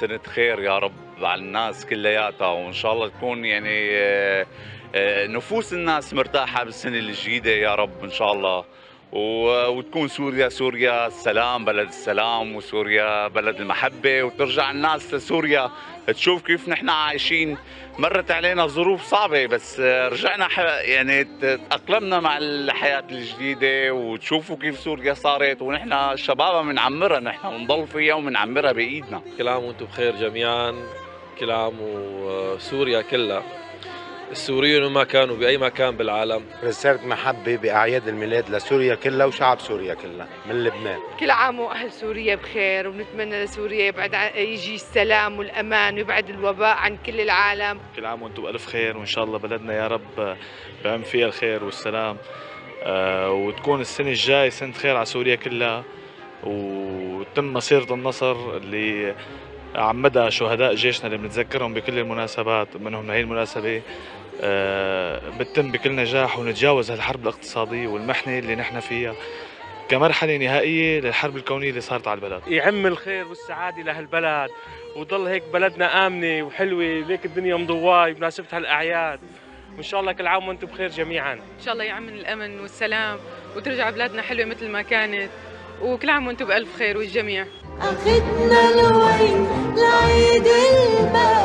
سنة خير يا رب على الناس كلياتها وإن شاء الله تكون يعني آه، آه، نفوس الناس مرتاحة بالسنة الجديدة يا رب إن شاء الله. وتكون سوريا سوريا السلام بلد السلام وسوريا بلد المحبة وترجع الناس لسوريا. تشوف كيف نحن عايشين. مرت علينا ظروف صعبة بس رجعنا يعني تأقلمنا مع الحياة الجديدة وتشوفوا كيف سوريا صارت. ونحن شبابها بنعمرها نحن بنضل فيها وبنعمرها بإيدنا. كل عام وأنتم بخير جميعا. كل عام وسوريا كلها. السوريين ما كانوا بأي مكان بالعالم. رسالة محبة بأعياد الميلاد لسوريا كلها وشعب سوريا كلها من لبنان. كل عام وأهل سوريا بخير ونتمنى لسوريا يبعد يجي السلام والأمان ويبعد الوباء عن كل العالم. كل عام وأنتم بألف خير وإن شاء الله بلدنا يا رب بعم فيها الخير والسلام. آه، وتكون السنة الجاي سنة خير على سوريا كلها. وتم مسيرة النصر اللي عمدها شهداء جيشنا اللي بنتذكرهم بكل المناسبات منهم هي المناسبة آه، بتتم بكل نجاح ونتجاوز هالحرب الاقتصادية والمحنة اللي نحن فيها. كمرحلة نهائية للحرب الكونية اللي صارت على البلد. يعم الخير والسعادة لهالبلد وضل هيك بلدنا آمنة وحلوة ليك الدنيا مضواي بمناسبة هالأعياد. وإن شاء الله كل عام وأنتم بخير جميعا. إن شاء الله يعمل الأمن والسلام وترجع بلادنا حلوة مثل ما كانت. وكل عام وأنتم بألف خير والجميع. أخدنا الوين لعيد المطر